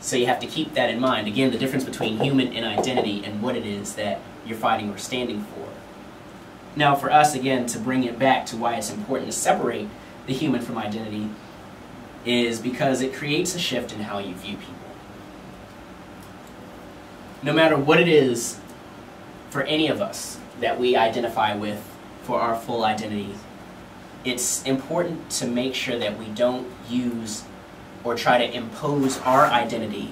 So you have to keep that in mind. Again, the difference between human and identity and what it is that you're fighting or standing for. Now, for us, again, to bring it back to why it's important to separate the human from identity is because it creates a shift in how you view people. No matter what it is for any of us that we identify with for our full identity, it's important to make sure that we don't use or try to impose our identity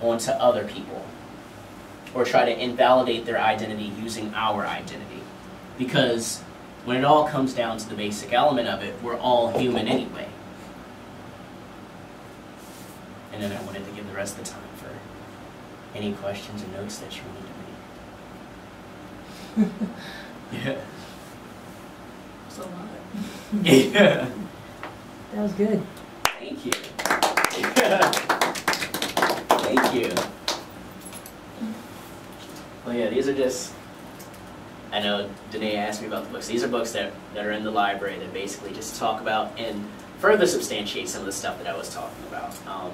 onto other people or try to invalidate their identity using our identity. Because when it all comes down to the basic element of it, we're all human anyway. And then I wanted to give the rest of the time for any questions or notes that you wanted to make. yeah. So lot. Yeah. That was good. Thank you. Thank you. Well, yeah, these are just. I know Danae asked me about the books. These are books that, that are in the library that basically just talk about and further substantiate some of the stuff that I was talking about. Um,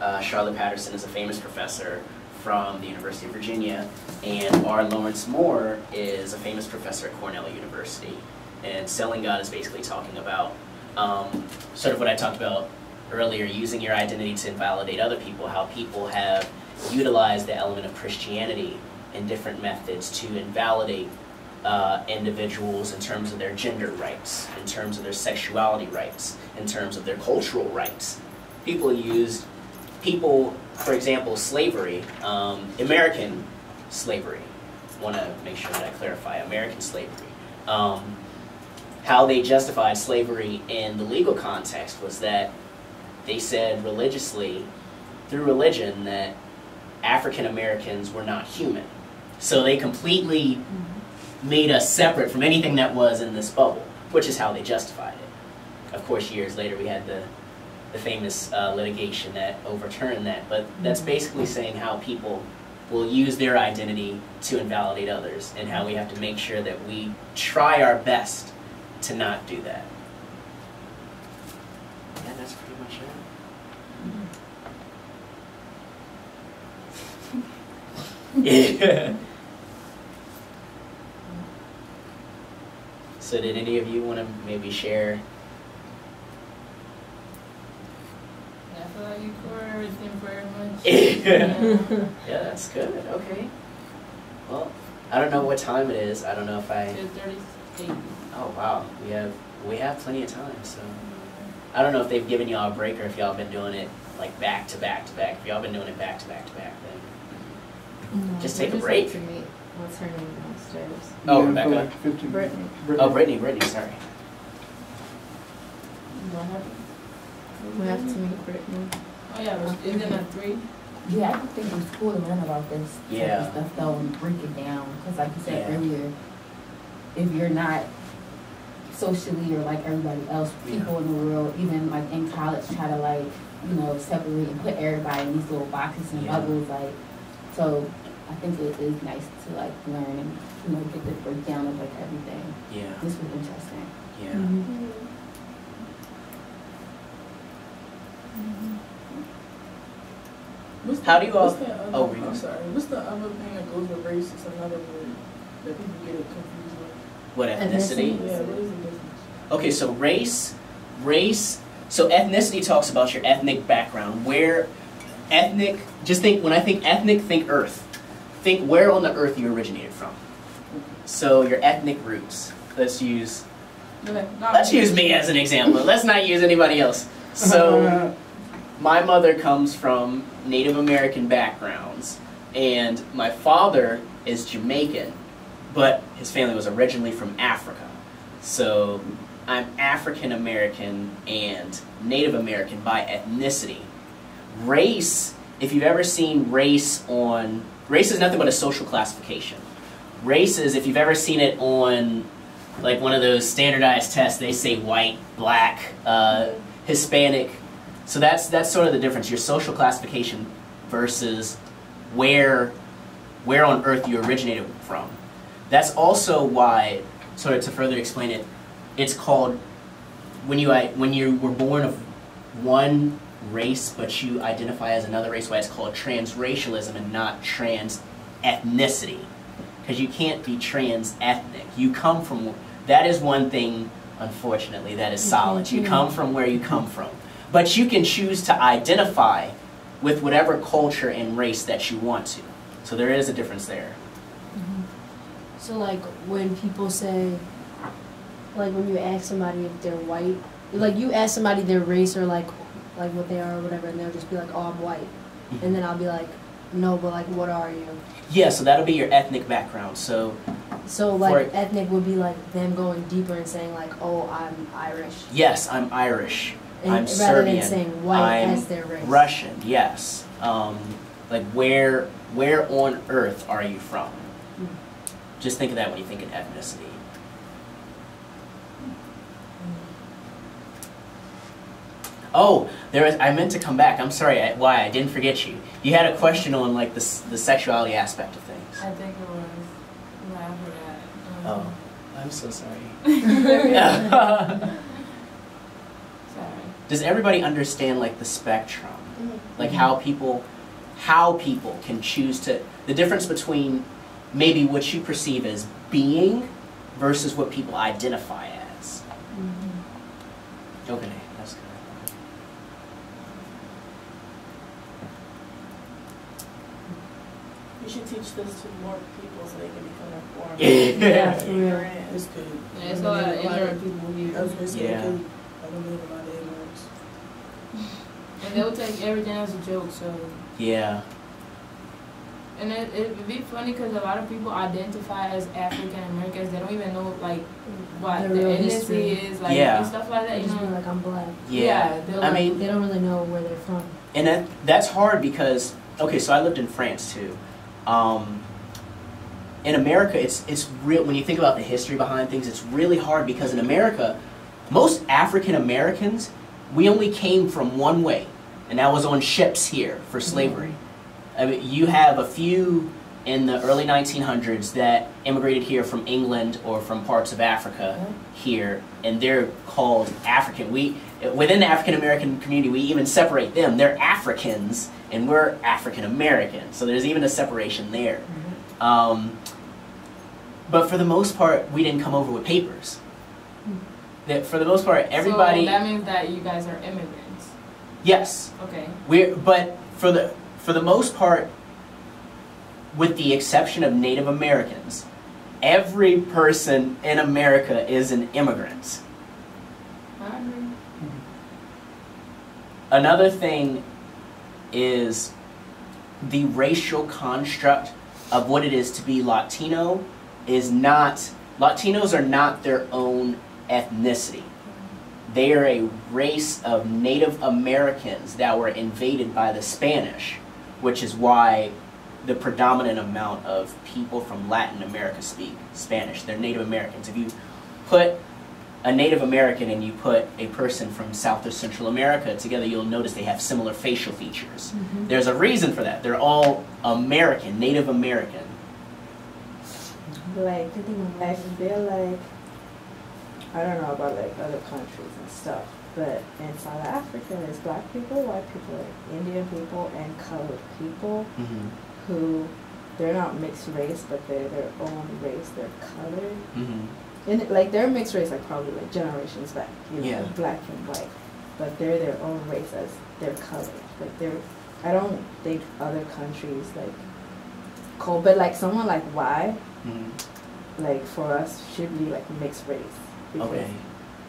uh, Charlotte Patterson is a famous professor from the University of Virginia, and R. Lawrence Moore is a famous professor at Cornell University. And Selling God is basically talking about um, sort of what I talked about earlier, using your identity to invalidate other people, how people have utilized the element of Christianity in different methods to invalidate uh, individuals in terms of their gender rights, in terms of their sexuality rights, in terms of their cultural rights. People used, people, for example, slavery, um, American slavery, want to make sure that I clarify, American slavery. Um, how they justified slavery in the legal context was that they said religiously, through religion, that African Americans were not human. So they completely made us separate from anything that was in this bubble, which is how they justified it. Of course, years later, we had the, the famous uh, litigation that overturned that, but that's basically saying how people will use their identity to invalidate others, and how we have to make sure that we try our best to not do that. Yeah, that's pretty much it. Yeah. So did any of you want to maybe share? I feel like you covered everything very much. yeah. yeah, that's good. Okay. Well, I don't know what time it is. I don't know if I. Two thirty-eight. Oh wow, we have we have plenty of time. So mm-hmm. I don't know if they've given y'all a break or if y'all been doing it like back to back to back. If y'all been doing it back to back to back, then Mm-hmm. Just take a break. To meet. What's her name downstairs? Oh, Yeah, for Rebecca. like 15 Brittany. oh Brittany, Brittany, sorry. What happened? We have to meet Brittany. Oh, yeah, it was- is it at three? Yeah, I think it's cool to learn about this type Yeah. of stuff though and break it down. Because like you said Yeah. earlier, if you're not socially or like everybody else, Yeah. people in the world, even like in college, try to like you know separate and put everybody in these little boxes and Yeah. bubbles. Like, so I think it is nice to like learn and you know get the breakdown of like everything. Yeah, This was interesting. yeah. Mm-hmm. What's the- How do you all- what's the other- oh, I'm sorry, what's the other thing that goes with race? It's another word that people get confused with. What ethnicity? Ethnicity. Yeah, what is the difference? Okay, so race, race. So ethnicity talks about your ethnic background. Where ethnic, just think when I think ethnic, think Earth. Think where on the Earth you originated from. So your ethnic roots. Let's use. No, let's use me as an example. Let's not use anybody else. So my mother comes from Native American backgrounds, and my father is Jamaican, but his family was originally from Africa. So I'm African American and Native American by ethnicity. Race, if you've ever seen race on, race is nothing but a social classification. Race is, if you've ever seen it on like one of those standardized tests, they say white, black, uh, Hispanic. So that's that's sort of the difference. Your social classification versus where where on earth you originated from. That's also why, sort of to further explain it, it's called when you when you were born of one race, but you identify as another race, why it's called transracialism and not trans ethnicity. Because you can't be trans ethnic. You come from, that is one thing, unfortunately, that is solid. You come from where you come from. But you can choose to identify with whatever culture and race that you want to. So there is a difference there. Mm-hmm. So like when people say, like when you ask somebody if they're white, like you ask somebody their race or like, like what they are or whatever, and they'll just be like, oh, I'm white, and then I'll be like, no, but like, what are you? Yeah, so that'll be your ethnic background. So So like For- ethnic would be like them going deeper and saying like, oh, I'm Irish, yes, I'm Irish. and I'm rather Serbian. than saying white I'm as their race. Russian, yes. Um, like where where on earth are you from? Mm. Just think of that when you think of ethnicity. Oh, there was. I meant to come back. I'm sorry. I, why I didn't forget you. You had a question on like the the sexuality aspect of things. I think it was. I forgot. Oh, Um, I'm so sorry. Sorry. Does everybody understand like the spectrum? Mhm. like how people how people can choose to the difference between maybe what you perceive as being versus what people identify as Mhm. okay that's good You should teach this to more people so they can become informed. Yeah. Yeah, for real. It's good. Yeah, it's a lot of ignorant people I here. was gonna say, Yeah. good. I don't live a lot of ignorance. And they'll take everything as a joke, so. yeah And it, it would be funny because a lot of people identify as African Americans. They don't even know, like, what Their the real ethnicity history. is, like, Yeah. and stuff like that, you just be know. like, I'm black. yeah, they'll I like- mean They don't really know where they're from. and that that's hard because okay so i lived in france too um, in america it's it's real when you think about the history behind things it's really hard because in america most african americans we only came from one way and that was on ships here for slavery I mean, you have a few in the early 1900s that immigrated here from England or from parts of Africa here, and they're called African. We within the African American community, we even separate them. They're Africans, and we're African American. So there's even a separation there. Um, but for the most part, we didn't come over with papers. That for the most part, everybody. So that means that you guys are immigrants. yes, Okay. we're but for the for the most part, with the exception of Native Americans, every person in America is an immigrant. I agree. Another thing is the racial construct of what it is to be Latino is not Latinos are not their own ethnicity. They are a race of Native Americans that were invaded by the Spanish, which is why the predominant amount of people from Latin America speak Spanish. They're Native Americans. If you put a Native American and you put a person from South or Central America together, you'll notice they have similar facial features. There's a reason for that. They're all American, Native American. Like, Good thing I'm I white. feel like, I don't know about like other countries and stuff, but in South Africa, there's black people, white people, Indian people, and colored people Mm-hmm. who, they're not mixed race, but they're their own race, they're colored. Mm-hmm. And like they're mixed race, like probably like generations back, you know, Yeah. black and white, but they're their own race as their color. Like they're, I don't think other countries like, call, but like someone like Y, Mm-hmm. like for us should be like mixed race because Okay.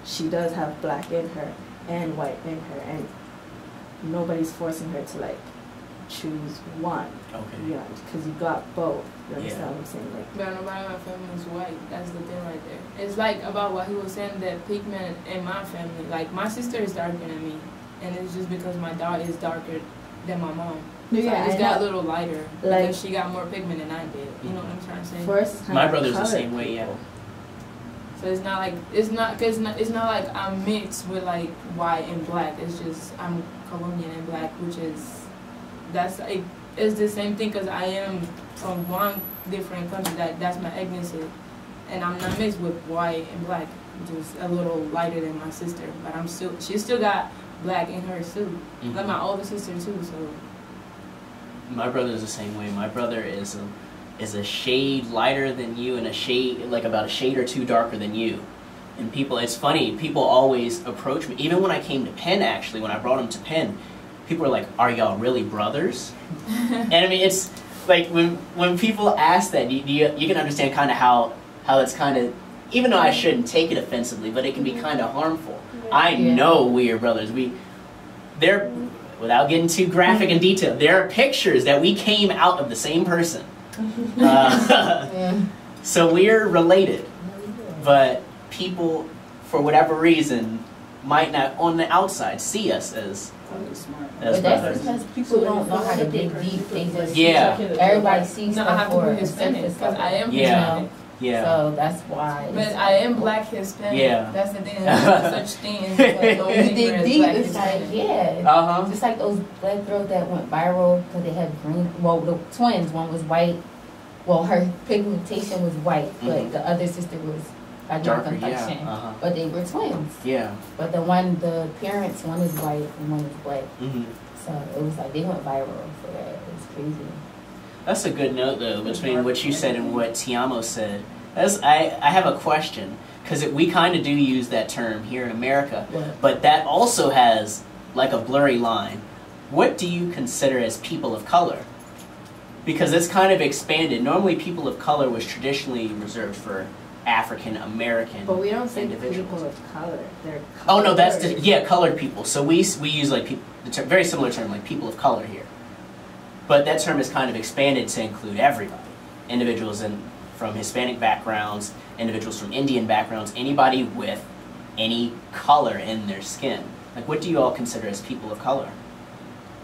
she does have black in her and white in her, and nobody's forcing her to like choose one. Okay. Yeah, because you got both. You Yeah. understand what I'm saying? Like, But nobody in my family is white. That's the thing right there. It's like about what he was saying that pigment in my family. Like my sister is darker than me, and it's just because my daughter is darker than my mom. So yeah, I just I got a little lighter Like- because she got more pigment than I did. You know what I'm trying to say? For us, My like brother's the same way, yeah. So it's not like it's not cause it's not, it's not like I'm mixed with like white and black. It's just I'm Colombian and black, which is that's like it's the same thing because I am from one different country. That that's my ethnicity, and I'm not mixed with white and black, is a little lighter than my sister. But I'm still she still got black in her too. Mhm. Like my older sister too. So My brother is the same way. My brother is a, is a shade lighter than you and a shade like about a shade or two darker than you. And people, it's funny. People always approach me. Even when I came to Penn, actually, when I brought him to Penn, people are like, "Are y'all really brothers?" and I mean, it's like when when people ask that, you you, you can understand kind of how how it's kind of. Even though I shouldn't take it offensively, but it can be kind of harmful. I Yeah. know we are brothers. We, there, without getting too graphic and detailed, there are pictures that we came out of the same person. Uh, so we're related, but people, for whatever reason, might not on the outside see us as Probably smart. But that's because people don't know how to dig deep. They just Yeah. everybody sees no, I stuff have to for be a Hispanic surface because I am Yeah. Hispanic. Yeah. So that's why. But it's- I am black Hispanic. Yeah. That's the thing. There's no such thing as like, You Dominican dig or deep. black It's like Hispanic. yeah. Uh huh. Just like those black girls that went viral because they had green. Well, the twins. One was white. Well, her pigmentation was white, but Mhm. the other sister was a dark Darker. Yeah. complexion. Uh huh. But they were twins. Yeah. But the one, the parents, one is white and one is black. hmm So it was like they went viral for that. It's crazy. That's a good note, though, between what you said and what Tiamo said. That's, I, I have a question, because we kind of do use that term here in America, But but that also has like a blurry line. What do you consider as people of color? Because it's kind of expanded. Normally, people of color was traditionally reserved for African American. But we don't say Individuals. people of color. They're Oh no, that's the, yeah, colored people. So we we use like peop the ter- very similar term like people of color here, but that term is kind of expanded to include everybody, individuals in from Hispanic backgrounds, individuals from Indian backgrounds, anybody with any color in their skin. Like, what do you all consider as people of color?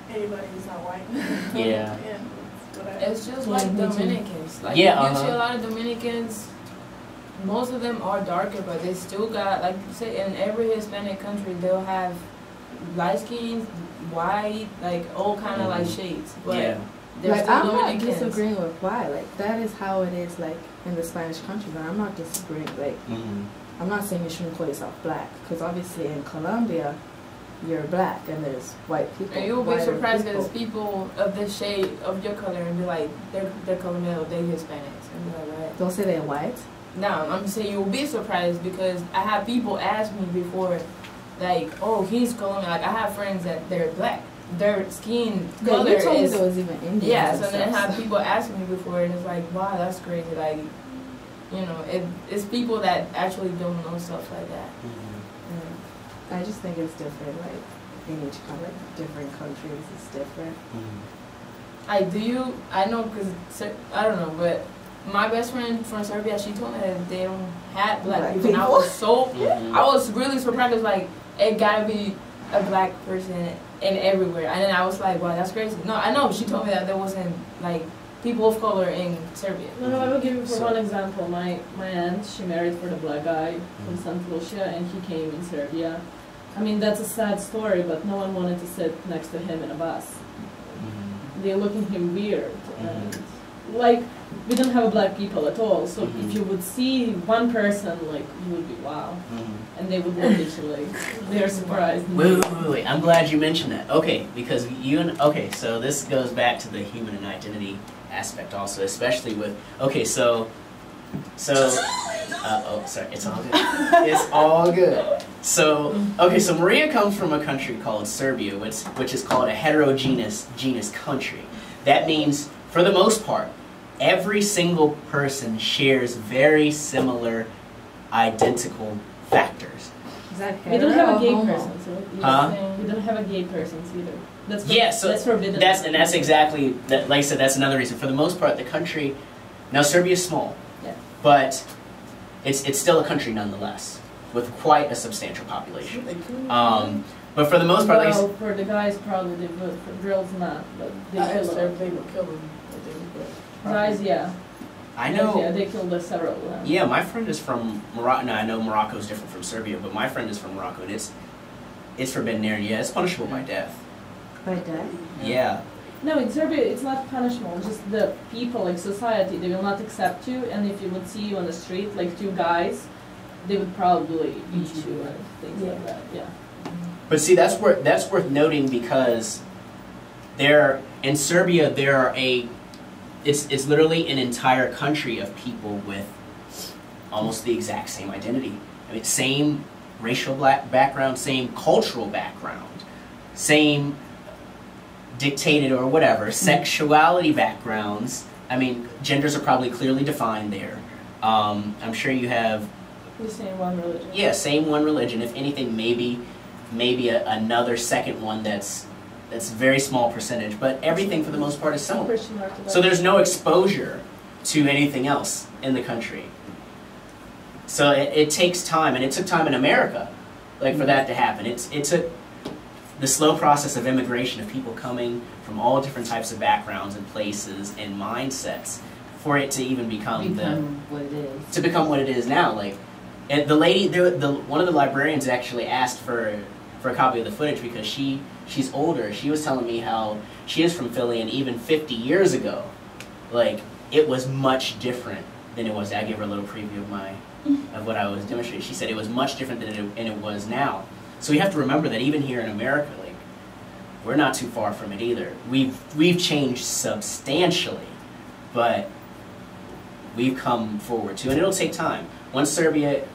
Anybody who's not white. Yeah. that's what I- It's just like. Dominicans. Like Yeah, you see uh-huh. a lot of Dominicans. Most of them are darker, but they still got like you say in every Hispanic country they'll have light skin, white, like all kind of like Mhm. shades. But yeah. like still I'm not Dominicans. disagreeing with why. Like that is how it is. Like in the Spanish country, but I'm not disagreeing. Like hmm I'm not saying you shouldn't call yourself black because obviously in Colombia, you're black and there's white people. And you'll be surprised people. because people of the shade of your color and be like they're they're Colombian, they Hispanics, and be like right. Don't say they're white. No, I'm saying you'll be surprised because I have people ask me before, like, oh, he's Colombian. Like I have friends that they're black. Their skin Yeah, color you told me is there was even Indians. yeah. and So then I have people ask me before, and it's like, wow, that's crazy. Like, you know, it, it's people that actually don't know stuff like that. Mm-hmm. Yeah. I just think it's different. Like in each country, different countries, it's different. Mm-hmm. I do you. I know because I don't know, but my best friend from Serbia, she told me that they don't have black, Black people. And I was so Mhm. I was really surprised. It's like it gotta be a black person in everywhere, and then I was like, wow, that's crazy. No, I know she told me that there wasn't like people of color in Serbia. No, no, I will give you for So- one example. My my aunt, she married for the black guy from St. Lucia, and he came in Serbia. I mean, that's a sad story, but no one wanted to sit next to him in a bus. Mhm. They look at him weird, and like we don't have black people at all. So Mhm. if you would see one person, like you would be wow, Mhm. and they would look at you like they're surprised. Wait, wait, wait, wait. I'm glad you mentioned that. Okay, because you and okay, so this goes back to the human and identity aspect also, especially with okay, so so uh, oh sorry, it's all good. It's all good. So okay, so Maria comes from a country called Serbia, which which is called a heterogeneous genus country. That means for the most part, every single person shares very similar identical factors. Is that We don't have a gay person, so you- Huh? we don't have a gay person either. That's for- Yeah, so that's forbidden. That's and that's exactly that. Like I said, that's another reason. For the most part, the country now Serbia is small, Yeah. but it's it's still a country nonetheless with quite a substantial population. Um, but for the most part, like I well, said, for the guys probably they would, for girls not, but they I asked kill them. they would kill them. but they would, but- Guys, yeah. I Yeah, know. they killed uh, several of them. Yeah, my friend is from Morocco. Now I know Morocco is different from Serbia, but my friend is from Morocco, and it's it's forbidden there. Yeah, it's punishable by death. By death? Yeah. No, in Serbia it's not punishable. just the people, like society, they will not accept you, and if you would see you on the street, like two guys, they would probably beat you and things like that, yeah. But see, that's worth that's worth noting because there in Serbia there are a it's it's literally an entire country of people with almost the exact same identity. I mean, same racial black background, same cultural background, same dictated or whatever sexuality backgrounds. I mean, genders are probably clearly defined there. Um, I'm sure you have The same one religion. yeah, same one religion. If anything, maybe maybe a, another second one that's that's very small percentage, but everything for the most part is similar. So there's no exposure to anything else in the country. So it, it takes time, and it took time in America, like for that to happen. It's it took the slow process of immigration of people coming from all different types of backgrounds and places and mindsets for it to even become, the what it is. to become what it is now. Like, and the lady, the, the one of the librarians actually asked for for a copy of the footage because she she's older. She was telling me how she is from Philly, and even 50 years ago, like it was much different than it was. I gave her a little preview of my of what I was demonstrating. She said it was much different than it, than it was now. So we have to remember that even here in America, like we're not too far from it either. We've we've changed substantially, but we've come forward too, and it'll take time. Once Serbia